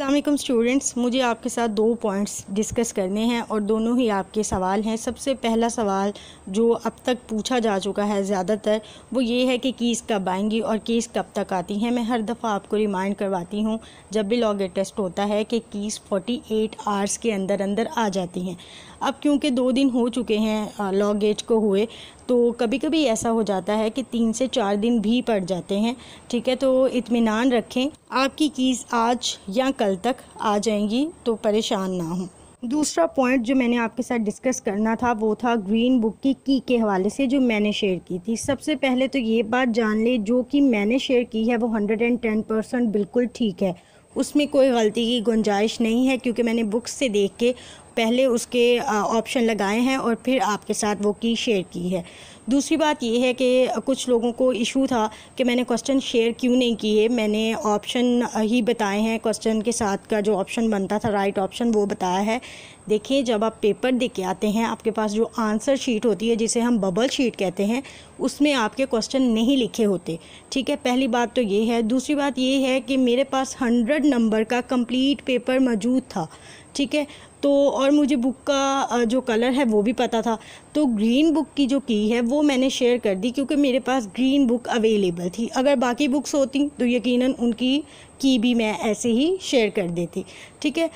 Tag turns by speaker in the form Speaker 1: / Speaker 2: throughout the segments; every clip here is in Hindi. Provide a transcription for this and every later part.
Speaker 1: वालेकुम स्टूडेंट्स, मुझे आपके साथ दो पॉइंट्स डिस्कस करने हैं और दोनों ही आपके सवाल हैं। सबसे पहला सवाल, जो अब तक पूछा जा चुका है ज़्यादातर, वो ये है कि कीज़ कब आएँगी और कीज़ कब तक आती हैं। मैं हर दफ़ा आपको रिमाइंड करवाती हूँ, जब भी लॉग टेस्ट होता है, कि कीज़ 48 आवर्स के अंदर अंदर आ जाती हैं। अब क्योंकि दो दिन हो चुके हैं लॉग गेज को हुए तो कभी कभी ऐसा हो जाता है कि तीन से चार दिन भी पड़ जाते हैं। ठीक है तो इतमान रखें, आपकी कीज़ आज या कल तक आ जाएँगी तो परेशान ना हों। दूसरा पॉइंट जो मैंने आपके साथ डिस्कस करना था, वो था ग्रीन बुक की की के हवाले से जो मैंने शेयर की थी। सबसे पहले तो ये बात जान ले, जो कि मैंने शेयर की है, वो हंड्रेड एंड टेन परसेंट बिल्कुल ठीक है। उसमें कोई गलती की गुंजाइश नहीं है, क्योंकि मैंने बुक्स से देख के पहले उसके ऑप्शन लगाए हैं और फिर आपके साथ वो की शेयर की है। दूसरी बात ये है कि कुछ लोगों को इशू था कि मैंने क्वेश्चन शेयर क्यों नहीं किए? मैंने ऑप्शन ही बताए हैं क्वेश्चन के साथ का जो ऑप्शन बनता था राइट ऑप्शन वो बताया है। देखिए, जब आप पेपर दे के आते हैं, आपके पास जो आंसर शीट होती है, जिसे हम बबल शीट कहते हैं, उसमें आपके क्वेश्चन नहीं लिखे होते। ठीक है, पहली बात तो ये है। दूसरी बात ये है कि मेरे पास हंड्रेड नंबर का कंप्लीट पेपर मौजूद था। ठीक है? तो और मुझे बुक का जो कलर है वो भी पता था। तो ग्रीन बुक की जो की है वो मैंने शेयर कर दी क्योंकि मेरे पास ग्रीन बुक अवेलेबल थी। अगर बाकी बुक्स होती तो यकीनन उनकी की भी मैं ऐसे ही शेयर कर देती, ठीक है?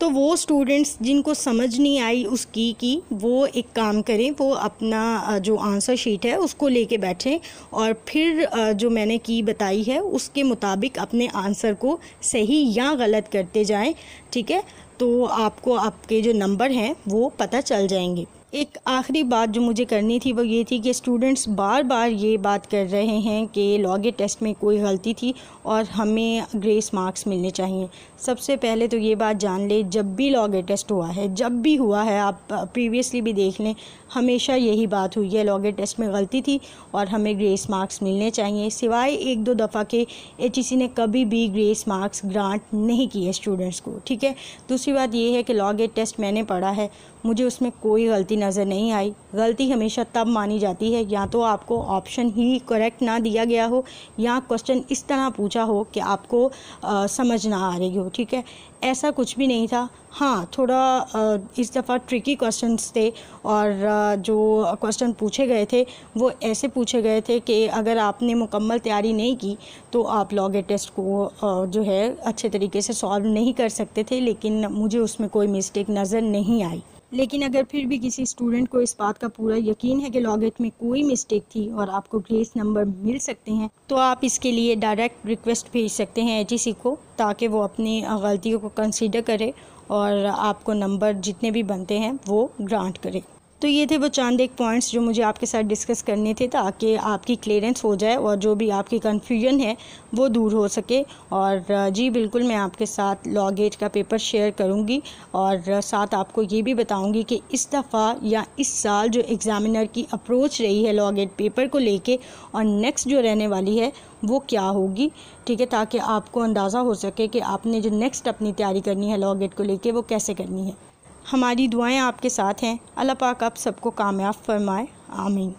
Speaker 1: तो वो स्टूडेंट्स जिनको समझ नहीं आई उस की की, वो एक काम करें, वो अपना जो आंसर शीट है उसको लेके बैठें और फिर जो मैंने की बताई है उसके मुताबिक अपने आंसर को सही या गलत करते जाएँ, ठीक है? तो आपको आपके जो नंबर हैं वो पता चल जाएँगे। एक आखिरी बात जो मुझे करनी थी वो ये थी कि स्टूडेंट्स बार बार ये बात कर रहे हैं कि लॉगे टेस्ट में कोई गलती थी और हमें ग्रेस मार्क्स मिलने चाहिए। सबसे पहले तो ये बात जान ले, जब भी लॉगे टेस्ट हुआ है, जब भी हुआ है, आप प्रीवियसली भी देख लें, हमेशा यही बात हुई है लॉगे टेस्ट में गलती थी और हमें ग्रेस मार्क्स मिलने चाहिए। सिवाय एक दो दफ़ा के एच ने कभी भी ग्रेस मार्क्स ग्रांट नहीं किए स्टूडेंट्स को, ठीक है? दूसरी बात ये है कि लॉगे टेस्ट मैंने पढ़ा है, मुझे उसमें कोई गलती नज़र नहीं आई। गलती हमेशा तब मानी जाती है या तो आपको ऑप्शन ही करेक्ट ना दिया गया हो या क्वेश्चन इस तरह पूछा हो कि आपको आ, समझ ना आ रही हो ठीक है? ऐसा कुछ भी नहीं था। हाँ थोड़ा आ, इस दफ़ा ट्रिकी क्वेश्चंस थे और आ, जो क्वेश्चन पूछे गए थे वो ऐसे पूछे गए थे कि अगर आपने मुकम्मल तैयारी नहीं की तो आप लॉगे टेस्ट को जो है अच्छे तरीके से सॉल्व नहीं कर सकते थे लेकिन मुझे उसमें कोई मिस्टेक नज़र नहीं आई। लेकिन अगर फिर भी किसी स्टूडेंट को इस बात का पूरा यकीन है कि लॉगेट में कोई मिस्टेक थी और आपको ग्रेस नंबर मिल सकते हैं तो आप इसके लिए डायरेक्ट रिक्वेस्ट भेज सकते हैं एच को ताकि वो अपनी गलतियों को कंसिडर करे और आपको नंबर जितने भी बनते हैं वो ग्रांट करे। तो ये थे वो चाँद एक पॉइंट्स जो मुझे आपके साथ डिस्कस करने थे ताकि आपकी क्लियरेंस हो जाए और जो भी आपकी कन्फ्यूज़न है, वो दूर हो सके। और जी, बिल्कुल मैं आपके साथ लॉ गेट का पेपर शेयर करूँगी और साथ आपको ये भी बताऊँगी कि इस दफ़ा या इस साल जो एग्ज़ामिनर की अप्रोच रही है लॉ गेट पेपर को लेके और नेक्स्ट जो रहने वाली है, वो क्या होगी, ठीक है, ताकि आपको अंदाज़ा हो सके कि आपने जो नेक्स्ट अपनी तैयारी करनी है लॉ गेट को लेके, वो कैसे करनी है। हमारी दुआएँ आपके साथ हैं। अल्लाह पाक आप सबको कामयाब फरमाए। आमीन।